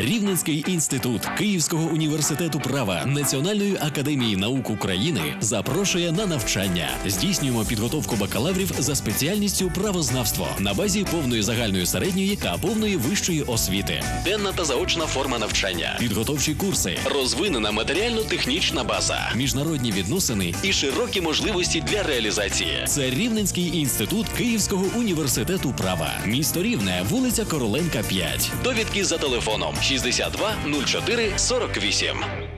Рівненський інститут Київського університету права Національної академії наук України запрошує на навчання. Здійснюємо підготовку бакалаврів за спеціальністю правознавство на базі повної загальної середньої та повної вищої освіти. Денна та заочна форма навчання, підготовчі курси, розвинена матеріально-технічна база, міжнародні відносини і широкі можливості для реалізації. Це Рівненський інститут Київського університету права. Місто Рівне, вулиця Короленка, 5. Довідки за телефоном 62 04 48.